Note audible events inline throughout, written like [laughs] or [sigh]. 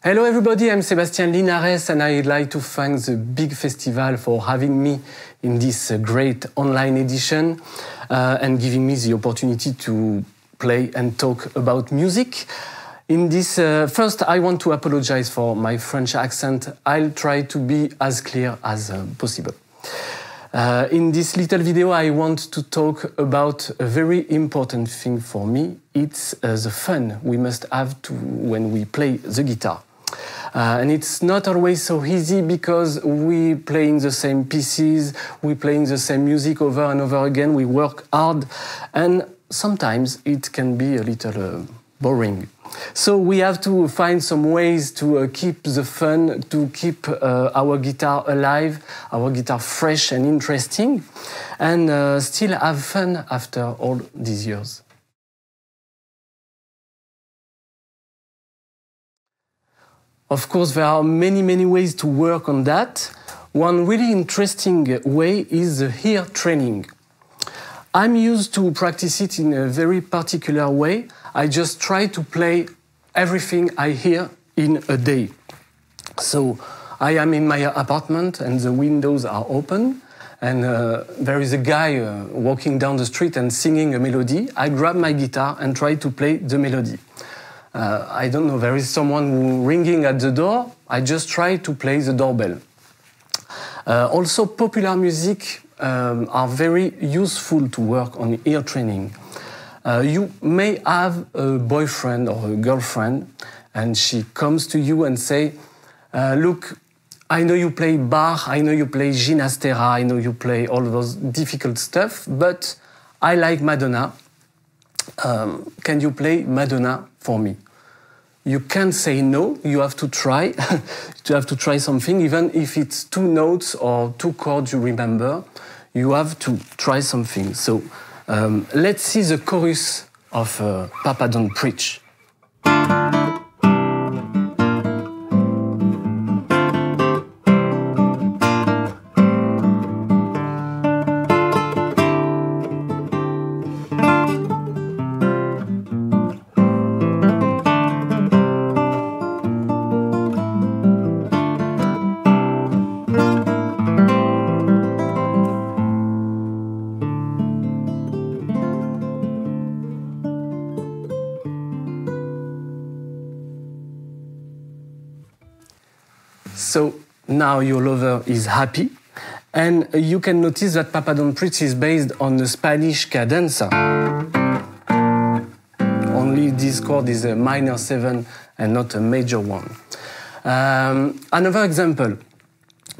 Hello everybody, I'm Sébastien Llinares and I'd like to thank the Big Festival for having me in this uh, great online edition uh, and giving me the opportunity to play and talk about music. In this, uh, first, I want to apologize for my French accent. I'll try to be as clear as uh, possible. Uh, in this little video, I want to talk about a very important thing for me. It's uh, the fun we must have to, when we play the guitar. Uh, and it's not always so easy because we're playing the same pieces, we're playing the same music over and over again, we work hard, and sometimes it can be a little uh, boring. So we have to find some ways to uh, keep the fun, to keep uh, our guitar alive, our guitar fresh and interesting, and uh, still have fun after all these years. Of course, there are many, many ways to work on that. One really interesting way is the ear training. I'm used to practice it in a very particular way. I just try to play everything I hear in a day. So I am in my apartment and the windows are open and uh, there is a guy uh, walking down the street and singing a melody. I grab my guitar and try to play the melody. Uh, I don't know, there is someone ringing at the door. I just try to play the doorbell. Uh, also, popular music um, are very useful to work on ear training. Uh, you may have a boyfriend or a girlfriend, and she comes to you and say, uh, "Look, I know you play Bach, I know you play Ginastera, I know you play all those difficult stuff, but I like Madonna. Um, can you play Madonna for me?" You can't say no. You have to try. [laughs] you have to try something, even if it's two notes or two chords you remember you have to try something. So um, let's see the chorus of uh, Papa Don't Preach. So now your lover is happy. And you can notice that Papa Don't Preach is based on the Spanish cadenza. Only this chord is a minor seven and not a major one. Um, another example,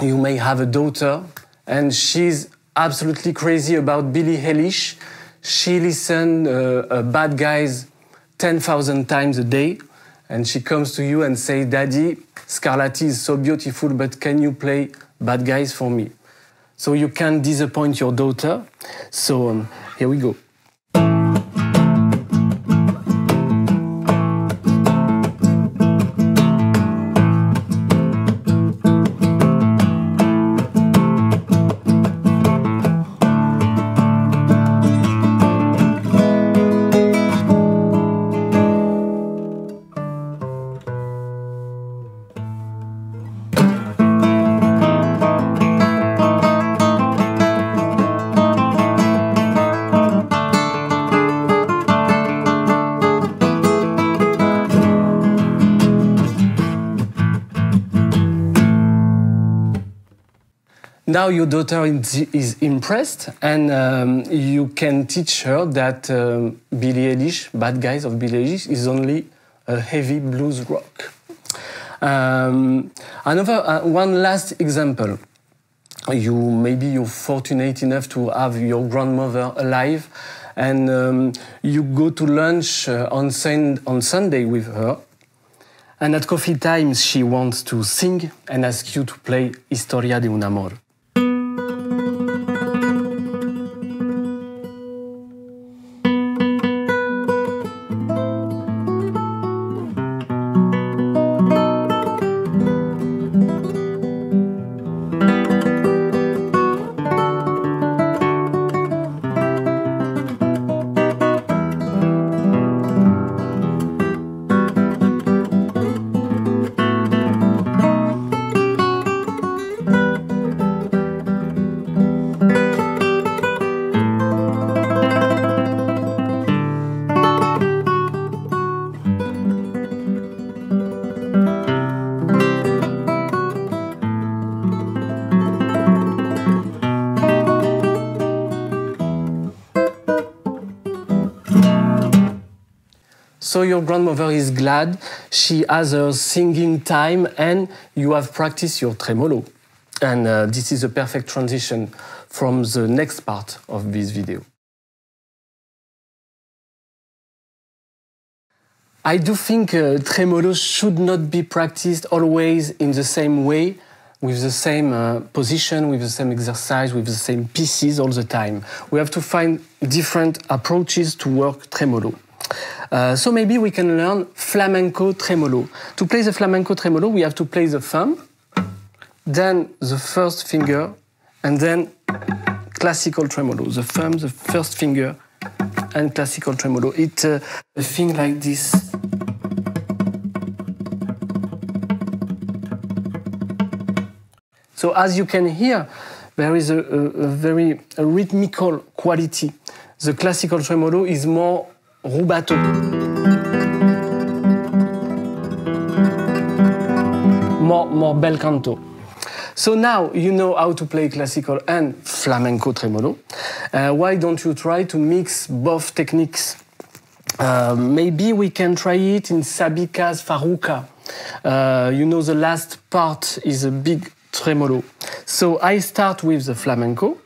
you may have a daughter and she's absolutely crazy about Billie Eilish. She listens uh, Bad Guys 10,000 times a day and she comes to you and say, Daddy, Scarlatti is so beautiful, but can you play Bad Guys for me? So you can't disappoint your daughter. So um, here we go. Now your daughter is impressed, and um, you can teach her that um, Billie Eilish, Bad Guys of Billie Eilish, is only a heavy blues rock. Um, another uh, one last example. You maybe you're fortunate enough to have your grandmother alive, and um, you go to lunch uh, on, on Sunday with her. And at coffee times, she wants to sing and ask you to play Historia de un amor. So your grandmother is glad, she has her singing time, and you have practiced your tremolo. And uh, this is a perfect transition from the next part of this video. I do think uh, tremolo should not be practiced always in the same way, with the same uh, position, with the same exercise, with the same pieces all the time. We have to find different approaches to work tremolo. Uh, so maybe we can learn flamenco tremolo. To play the flamenco tremolo, we have to play the thumb, then the first finger, and then classical tremolo. The thumb, the first finger, and classical tremolo. It's uh, a thing like this. So as you can hear, there is a, a, a very a rhythmical quality. The classical tremolo is more rubato. More, more bel canto. So now you know how to play classical and flamenco tremolo. Uh, why don't you try to mix both techniques? Uh, maybe we can try it in Sabicas' Farruca. Uh, you know, the last part is a big tremolo. So I start with the flamenco.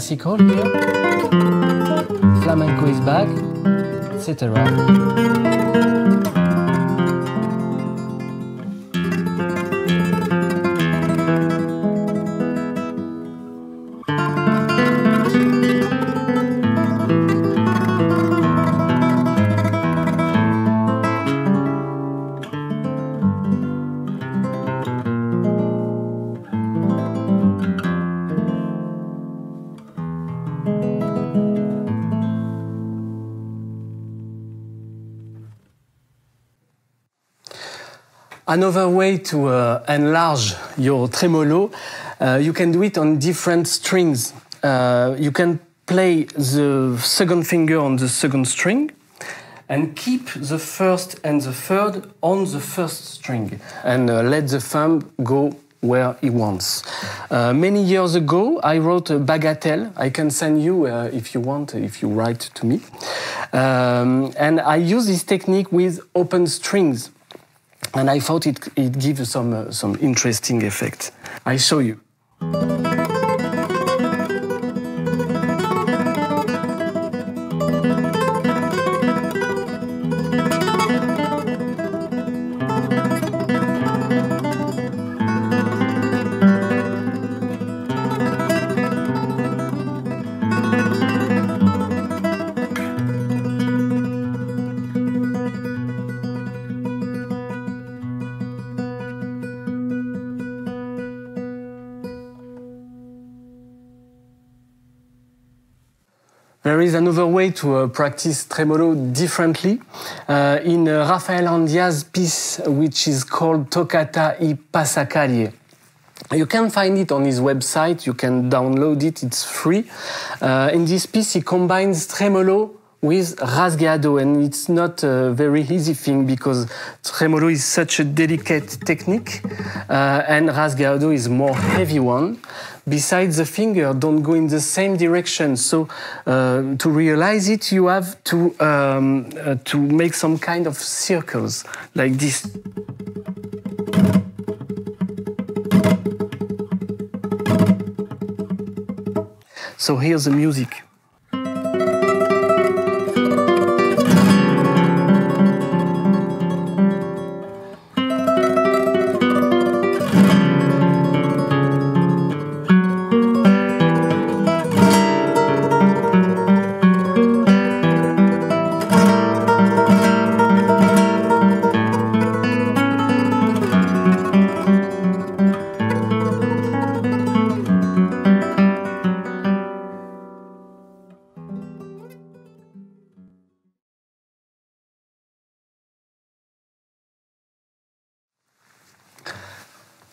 Classical here, flamenco is back, etc. Another way to uh, enlarge your tremolo, uh, you can do it on different strings. Uh, you can play the second finger on the second string and keep the first and the third on the first string and uh, let the thumb go where he wants. Uh, many years ago, I wrote a bagatelle. I can send you uh, if you want, if you write to me. Um, and I use this technique with open strings and I thought it, it gives some, uh, some interesting effect. I show you. There is another way to uh, practice tremolo differently. Uh, in uh, Rafael Andia's piece, which is called Toccata i Passacaglie. You can find it on his website, you can download it, it's free. Uh, in this piece, he combines tremolo with rasgueado, and it's not a very easy thing because tremolo is such a delicate technique, uh, and rasgueado is more heavy one besides the finger don't go in the same direction. So uh, to realize it, you have to um, uh, to make some kind of circles like this. So here's the music.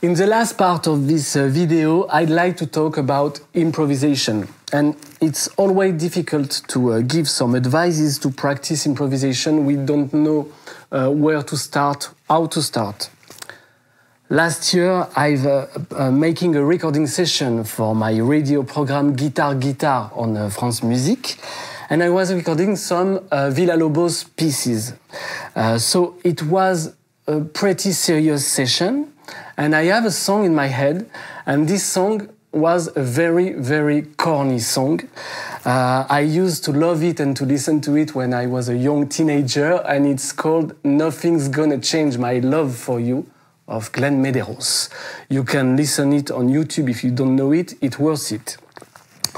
In the last part of this uh, video, I'd like to talk about improvisation. and it's always difficult to uh, give some advices to practice improvisation. We don't know uh, where to start, how to start. Last year, I've uh, uh, making a recording session for my radio program Guitar Guitar on uh, France Musique, and I was recording some uh, Villa-Lobos pieces. So it was a pretty serious session, and I have a song in my head, and this song was a very, very corny song. Uh, I used to love it and to listen to it when I was a young teenager, and it's called Nothing's Gonna Change My Love for You of Glenn Medeiros. You can listen it on YouTube if you don't know it, it's worth it.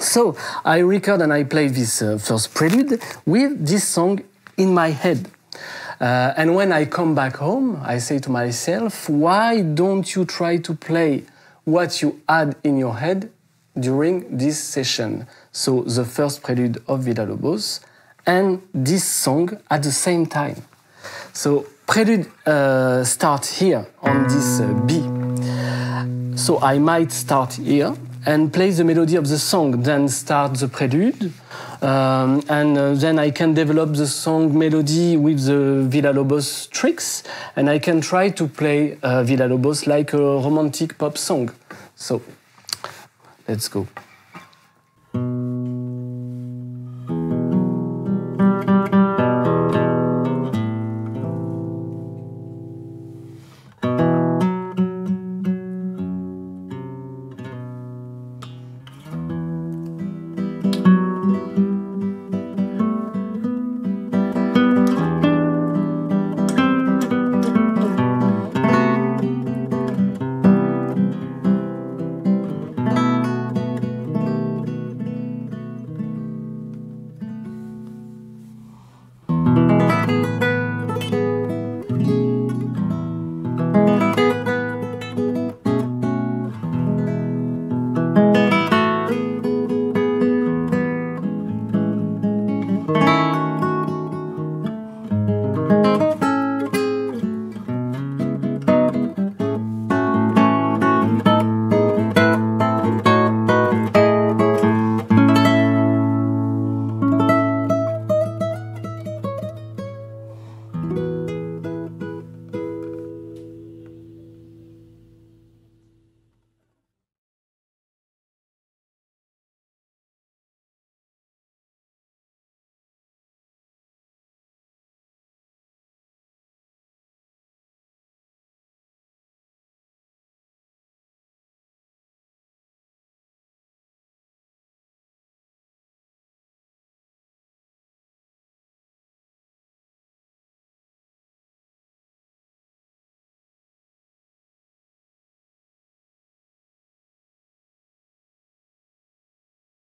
So I record and I play this uh, first prelude with this song in my head. Uh, and when I come back home, I say to myself, why don't you try to play what you had in your head during this session? So the first prelude of Villa-Lobos and this song at the same time. So prelude uh, start here on this uh, B. So I might start here and play the melody of the song, then start the prelude, um, and uh, then I can develop the song melody with the Villa-Lobos tricks, and I can try to play uh, Villa-Lobos like a romantic pop song. So let's go.